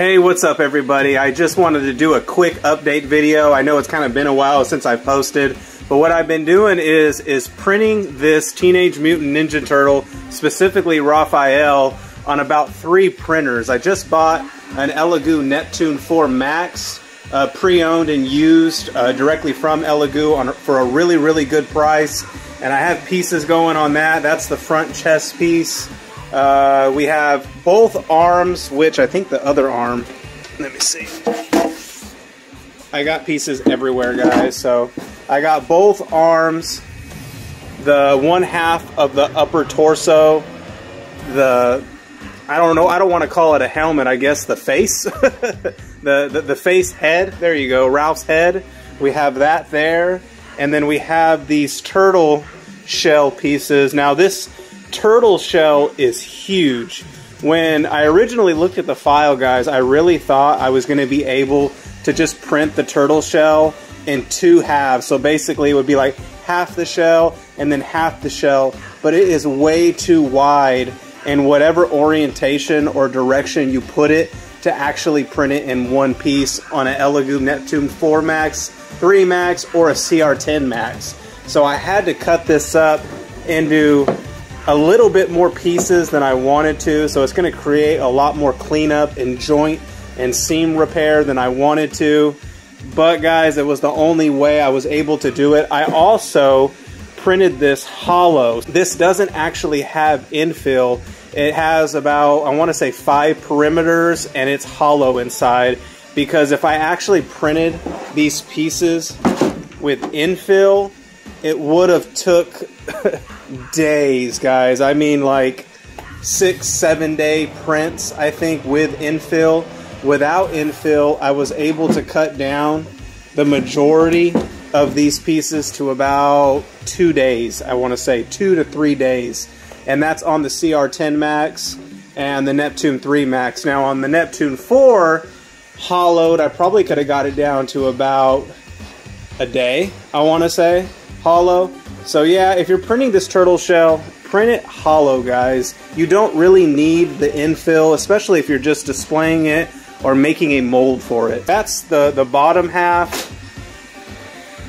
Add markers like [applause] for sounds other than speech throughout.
Hey, what's up everybody? I just wanted to do a quick update video. I know it's kind of been a while since I posted, but what I've been doing is is printing this Teenage Mutant Ninja Turtle, specifically Raphael, on about three printers. I just bought an Elegoo Neptune 4 Max, uh, pre-owned and used uh, directly from Elegoo on, for a really, really good price. And I have pieces going on that. That's the front chest piece. Uh, we have both arms, which I think the other arm, let me see. I got pieces everywhere, guys. So I got both arms, the one half of the upper torso, the, I don't know, I don't want to call it a helmet, I guess the face, [laughs] the, the, the face head, there you go, Ralph's head. We have that there. And then we have these turtle shell pieces. Now this turtle shell is huge. When I originally looked at the file, guys, I really thought I was going to be able to just print the turtle shell in two halves. So basically it would be like half the shell and then half the shell, but it is way too wide in whatever orientation or direction you put it to actually print it in one piece on an Elegoo Neptune 4 Max, 3 Max, or a CR10 Max. So I had to cut this up into a little bit more pieces than I wanted to, so it's gonna create a lot more cleanup and joint and seam repair than I wanted to. But guys, it was the only way I was able to do it. I also printed this hollow. This doesn't actually have infill. It has about, I wanna say five perimeters and it's hollow inside because if I actually printed these pieces with infill, it would have took [laughs] days, guys. I mean, like six, seven day prints, I think, with infill. Without infill, I was able to cut down the majority of these pieces to about two days, I want to say, two to three days. And that's on the CR10 Max and the Neptune 3 Max. Now, on the Neptune 4, hollowed, I probably could have got it down to about a day, I want to say, hollow. So yeah, if you're printing this turtle shell, print it hollow, guys. You don't really need the infill, especially if you're just displaying it or making a mold for it. That's the, the bottom half.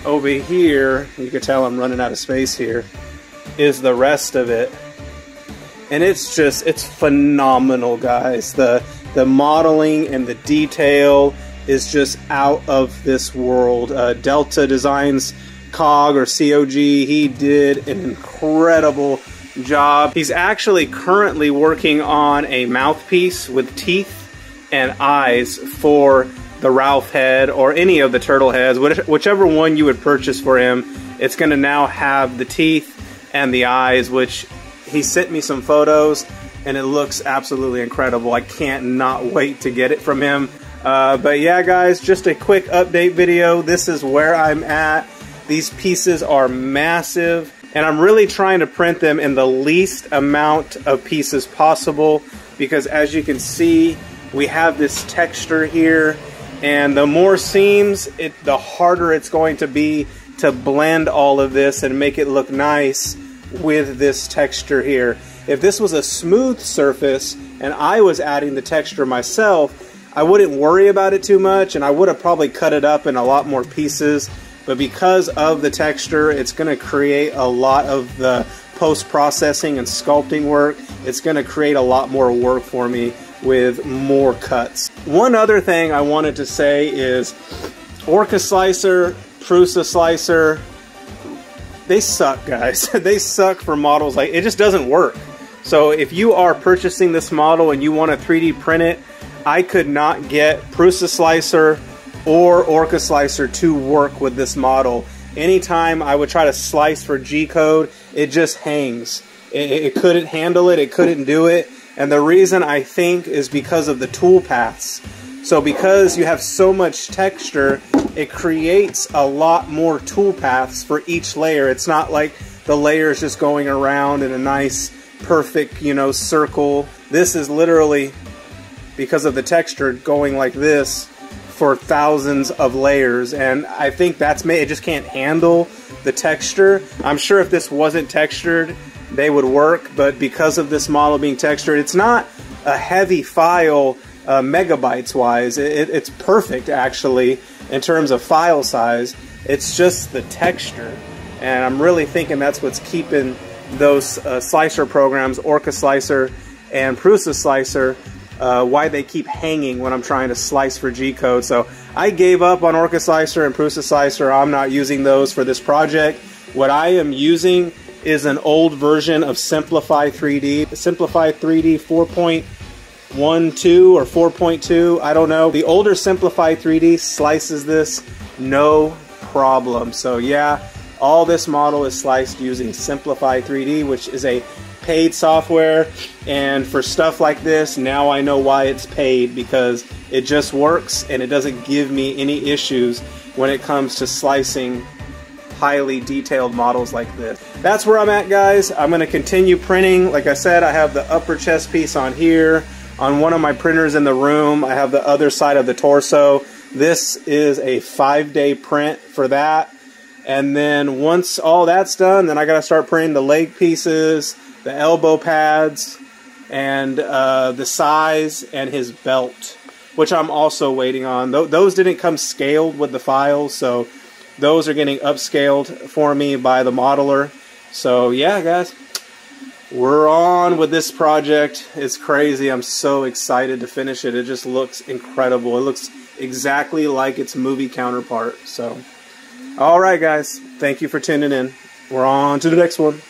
Over here, you can tell I'm running out of space here, is the rest of it. And it's just, it's phenomenal, guys. The, the modeling and the detail is just out of this world. Uh, Delta Designs COG or COG, he did an incredible job. He's actually currently working on a mouthpiece with teeth and eyes for the Ralph head or any of the turtle heads, whichever one you would purchase for him. It's going to now have the teeth and the eyes, which he sent me some photos and it looks absolutely incredible. I can't not wait to get it from him. Uh, but yeah, guys, just a quick update video. This is where I'm at. These pieces are massive and I'm really trying to print them in the least amount of pieces possible because as you can see we have this texture here and the more seams it the harder it's going to be to blend all of this and make it look nice with this texture here. If this was a smooth surface and I was adding the texture myself I wouldn't worry about it too much and I would have probably cut it up in a lot more pieces but because of the texture, it's going to create a lot of the post-processing and sculpting work. It's going to create a lot more work for me with more cuts. One other thing I wanted to say is Orca Slicer, Prusa Slicer, they suck, guys. [laughs] they suck for models. Like It just doesn't work. So if you are purchasing this model and you want to 3D print it, I could not get Prusa Slicer or Orca Slicer to work with this model. Anytime I would try to slice for G-code, it just hangs. It, it, couldn't handle it, it couldn't do it. And the reason I think is because of the tool paths. So because you have so much texture, it creates a lot more tool paths for each layer. It's not like the layers just going around in a nice, perfect, you know, circle. This is literally, because of the texture, going like this for thousands of layers and I think that's made it just can't handle the texture. I'm sure if this wasn't textured they would work but because of this model being textured it's not a heavy file uh, megabytes wise. It, it's perfect actually in terms of file size. It's just the texture. And I'm really thinking that's what's keeping those uh, slicer programs, Orca Slicer and Prusa Slicer, uh, why they keep hanging when I'm trying to slice for G-code. So I gave up on Orca Slicer and Prusa Slicer. I'm not using those for this project. What I am using is an old version of Simplify 3D. Simplify 3D 4.12 or 4.2, I don't know. The older Simplify 3D slices this no problem. So yeah, all this model is sliced using Simplify 3D, which is a paid software. And for stuff like this, now I know why it's paid because it just works and it doesn't give me any issues when it comes to slicing highly detailed models like this. That's where I'm at guys. I'm to continue printing. Like I said, I have the upper chest piece on here. On one of my printers in the room, I have the other side of the torso. This is a five day print for that. And then once all that's done, then I got to start printing the leg pieces, the elbow pads, and uh, the sais and his belt, which I'm also waiting on. Th those didn't come scaled with the files, so those are getting upscaled for me by the modeler. So yeah, guys, we're on with this project. It's crazy. I'm so excited to finish it. It just looks incredible. It looks exactly like its movie counterpart. So, all right, guys, thank you for tuning in. We're on to the next one.